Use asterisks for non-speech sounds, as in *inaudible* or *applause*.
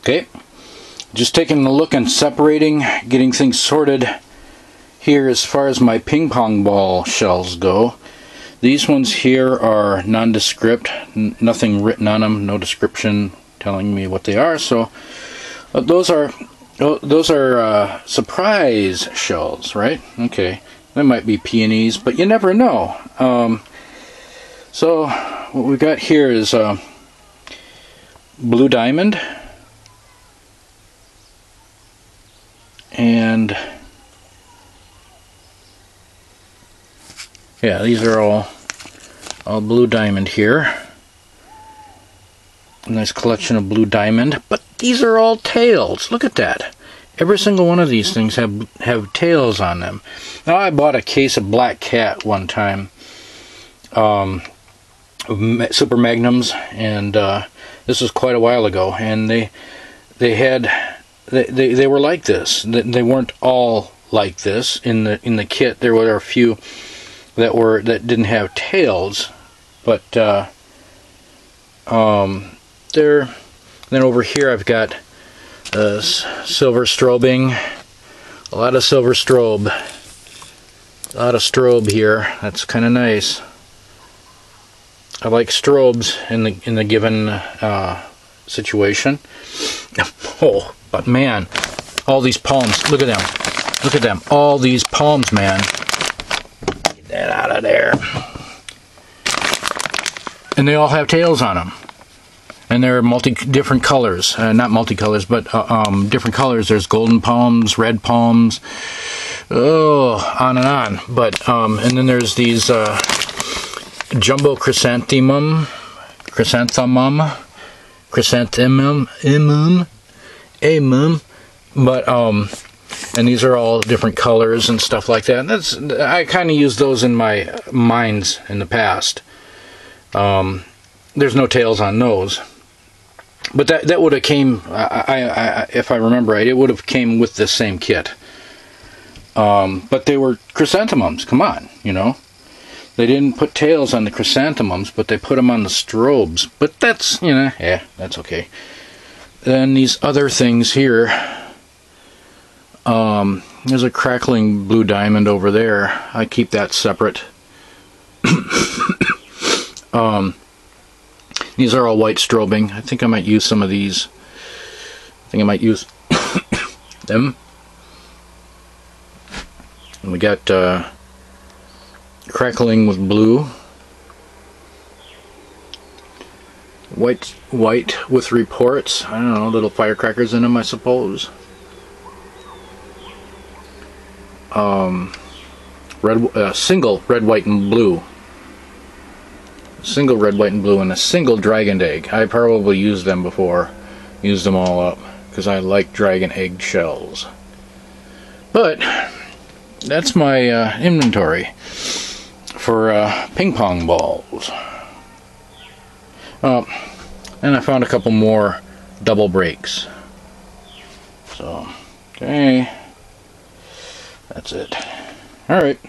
Okay, just taking a look and separating, getting things sorted here as far as my ping pong ball shells go. These ones here are nondescript, nothing written on them, no description telling me what they are. So uh, those are those are uh, surprise shells, right? Okay, they might be peonies, but you never know. Um, so what we got here is uh, blue diamond. And yeah these are all all blue diamond here. A nice collection of blue diamond. But these are all tails. Look at that. Every single one of these things have have tails on them. Now I bought a case of black cat one time um, super magnums and uh, this was quite a while ago and they they had they, they, were like this. They weren't all like this in the in the kit. There were a few that were that didn't have tails, but uh, um, there. Then over here I've got uh, silver strobing, a lot of silver strobe, a lot of strobe here. That's kind of nice. I like strobes in the in the given uh, situation. *laughs* Oh, but man, all these palms, look at them. Look at them. All these palms, man. Get that out of there. And they all have tails on them. And they're multi different colors. Uh, not multicolors, but uh, um, different colors. There's golden palms, red palms, oh, on and on. But um, and then there's these uh, jumbo chrysanthemum, chrysanthemum, chrysanthemum, a mum, but um, and these are all different colors and stuff like that. And that's I kind of used those in my minds in the past. Um, there's no tails on those, but that that would have came. I, I, I, if I remember right, it would have came with the same kit. Um, but they were chrysanthemums. Come on, you know. They didn't put tails on the chrysanthemums, but they put them on the strobes. But that's, you know, yeah, that's okay then these other things here um, there's a crackling blue diamond over there. I keep that separate. *coughs* Um, these are all white strobing. I think I might use some of these. I think I might use *coughs* them. And we got uh, crackling with blue white white with reports. I don't know little firecrackers in them I suppose. Um, red uh, single red white and blue. Single red white and blue and a single dragon egg. I probably used them before. Used them all up because I like dragon egg shells. But that's my uh, inventory for uh, ping pong balls uh, and I found a couple more double breaks. So, okay. That's it. Alright.